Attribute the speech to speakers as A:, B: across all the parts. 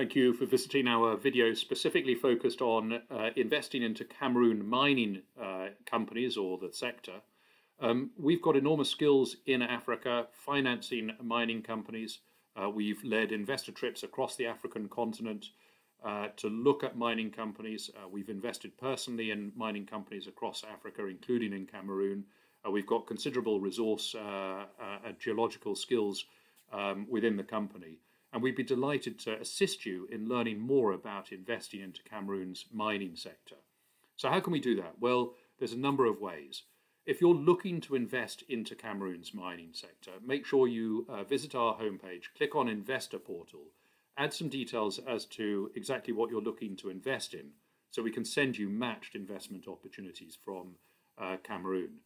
A: Thank you for visiting our video specifically focused on uh, investing into Cameroon mining uh, companies or the sector. Um, we've got enormous skills in Africa financing mining companies. Uh, we've led investor trips across the African continent uh, to look at mining companies. Uh, we've invested personally in mining companies across Africa, including in Cameroon. Uh, we've got considerable resource and geological skills um, within the company. And we'd be delighted to assist you in learning more about investing into Cameroon's mining sector. So, how can we do that? Well, there's a number of ways. If you're looking to invest into Cameroon's mining sector, make sure you uh, visit our homepage, click on Investor Portal, add some details as to exactly what you're looking to invest in, so we can send you matched investment opportunities from uh, Cameroon.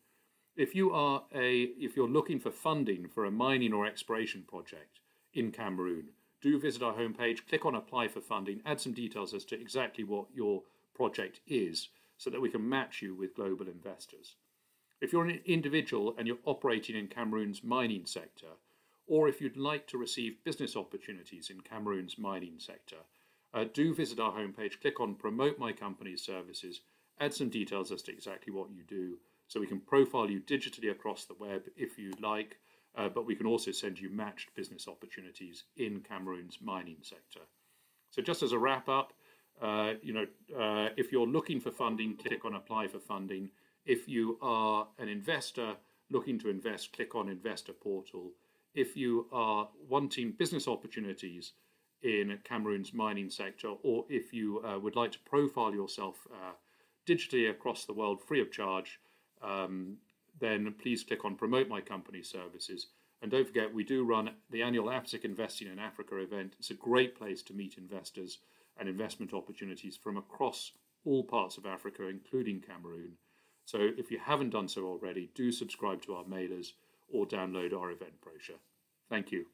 A: If you are a if you're looking for funding for a mining or exploration project in Cameroon, do visit our homepage, click on apply for funding, add some details as to exactly what your project is so that we can match you with global investors. If you're an individual and you're operating in Cameroon's mining sector, or if you'd like to receive business opportunities in Cameroon's mining sector, uh, do visit our homepage, click on Promote My Company's Services, add some details as to exactly what you do, so we can profile you digitally across the web if you'd like, uh, but we can also send you matched business opportunities in Cameroon's mining sector. So just as a wrap up, uh, you know, uh, if you're looking for funding, click on Apply for Funding. If you are an investor looking to invest, click on Investor Portal. If you are wanting business opportunities in Cameroon's mining sector, or if you uh, would like to profile yourself uh, digitally across the world free of charge, um, then please click on Promote My Company Services. And don't forget, we do run the annual AFSIC Investing in Africa event. It's a great place to meet investors and investment opportunities from across all parts of Africa, including Cameroon. So if you haven't done so already, do subscribe to our mailers or download our event brochure. Thank you.